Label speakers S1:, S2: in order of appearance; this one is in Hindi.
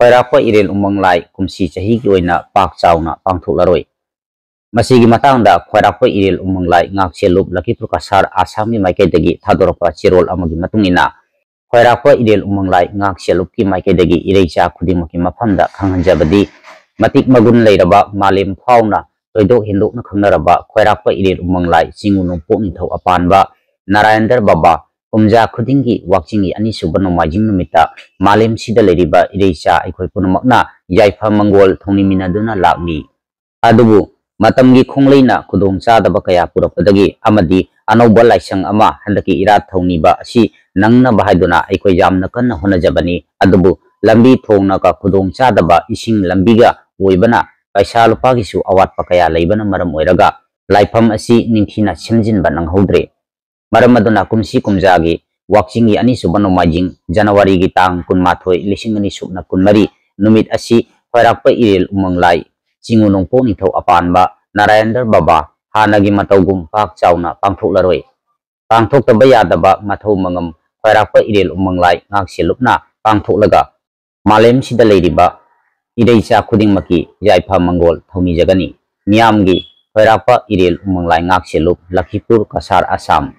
S1: ꯈꯣꯏꯔꯥꯛꯄ ꯏꯔꯦꯜ ꯎꯃꯪ ꯂꯥꯏ ꯀꯨꯝꯁꯤ ꯆꯍꯤꯒꯤ ꯑꯣꯏꯅ ꯄꯥꯛ ꯆꯥꯎꯅ ꯄꯥꯡꯊꯣꯛꯂꯔꯣꯏ ꯃꯁꯤꯒꯤ ꯃꯇꯥꯡꯗ ꯈꯣꯏꯔꯥꯛꯄ ꯏꯔꯦꯜ ꯎꯃꯪ ꯂꯥꯏ ꯉꯥꯛꯁꯦꯜꯂꯨꯞ ꯂꯛꯀꯤꯄꯨꯔ ꯀꯁꯥꯔ ꯑꯁꯥꯝꯒꯤ ꯃꯥꯏꯀꯩꯗꯒꯤ ꯊꯥꯗꯣꯔꯛꯄ ꯆꯦꯔꯣꯜ ꯑꯃꯒꯤ ꯃꯇꯨꯡ ꯏꯟꯅ ꯈꯣꯏꯔꯥꯛꯄ ꯏꯔꯦꯜ ꯎꯃꯪ ꯂꯥꯏ ꯉꯥꯛꯁꯦꯜꯂꯨꯞꯀꯤ ꯃꯥꯏꯀꯩꯗꯒꯤ ꯏꯔꯩꯆꯥ ꯈꯨꯗꯤꯡꯃꯛꯀꯤ ꯃꯐꯝꯗ ꯈꯪꯍꯟꯖꯕꯗꯤ ꯃꯇꯤꯛ ꯃꯒꯨꯟ ꯂꯩꯔꯕ ꯃꯥꯂꯦꯝ ꯐꯥꯎꯅ ꯊꯣꯏꯗꯣꯛ ꯍꯦꯟꯗꯣꯛꯅ ꯈꯪꯅꯔꯕ ꯈꯣꯏꯔꯥꯛꯄ ꯏꯔꯦꯜ ꯎꯃꯪ ꯂꯥꯏ ꯆꯤꯡꯉꯨ ꯅꯣꯡꯄꯣꯛ ꯅꯤꯡꯊꯧ ꯑꯄꯥꯟꯕ ꯅꯥꯔꯥꯌꯟꯗꯔ ꯕꯕꯥ ꯀꯨꯝꯖꯥ ꯈꯨꯗꯤꯡꯒꯤ ꯋꯥꯛꯆꯤꯡꯒꯤ ꯑꯅꯤꯁꯨꯕ ꯅꯣꯡꯃꯥꯏꯖꯤꯡ ꯅꯨꯃꯤꯠꯇ ꯃꯥꯂꯦꯝꯁꯤꯗ ꯂꯩꯔꯤꯕ ꯏꯔꯩꯆꯥ ꯑꯩꯈꯣꯏ ꯄꯨꯝꯅꯃꯛꯅ ꯌꯥꯏꯐ ꯃꯪꯒꯣꯜ ꯊꯧꯅꯤꯃꯤꯟꯅꯗꯨꯅ ꯂꯥꯛꯂꯤ ꯑꯗꯨꯕꯨ ꯃꯇꯝꯒꯤ ꯈꯣꯡꯂꯩꯅ ꯈꯨꯗꯣꯡꯆꯥꯗꯕ ꯀꯌꯥ ꯄꯨꯔꯛꯄꯗꯒꯤ ꯑꯃꯗꯤ ꯑꯅꯧꯕ ꯂꯥꯏꯁꯪ ꯑꯃ ꯍꯟꯗꯛꯀꯤ ꯏꯔꯥꯠ ꯊꯧꯅꯤꯕ ꯑꯁꯤ ꯅꯪꯅꯕ ꯍꯥꯏꯗꯨꯅ ꯑꯩꯈꯣꯏ ꯌꯥꯝꯅ ꯀꯟꯅ ꯍꯣꯠꯅꯖꯕꯅꯤ ꯑꯗꯨꯕꯨ ꯂꯝꯕꯤ ꯊꯣꯡꯅꯒ ꯈꯨꯗꯣꯡꯆꯥꯗꯕ ꯏꯁꯤꯡ ꯂꯝꯕꯤꯒ ꯑꯣꯏꯕꯅ ꯄꯩꯁꯥ ꯂꯨꯄꯥꯒꯤꯁꯨ ꯑꯋꯥꯠꯄ ꯀꯌꯥ ꯂꯩꯕꯅ ꯃꯔꯝ ꯑꯣꯏꯔꯒ ꯂꯥꯏꯐꯝ ꯑꯁꯤ ꯅꯤꯡꯊꯤꯅ ꯁꯦꯝꯖꯤꯟꯕ ꯅꯪꯍꯧꯗ꯭ꯔꯦ मरमदुना कुमसी कुमजागी वाक्सिंगी अनि सुब नोमाजिंग जनवरी की तांग कुनमाथोय लिसिंग अनि सुबना कुनमरी नुमित असि फराकप इरेल उमंगलाई चिंगु नोंपो निथौ अपानबा नारायणदर बाबा हानागी मतौगुम पाक चाउना पांथोकलरोय पांथोकतब यादबा मथौ मंगम फराकप इरेल उमंगलाई ngakse lupna मालेम सिद लेरिबा इदैचा खुदिंगमकी जायफा मंगोल थौमी जगनी की फराकप इरेल उमंगलाई ngakse लखीपुर कसार असम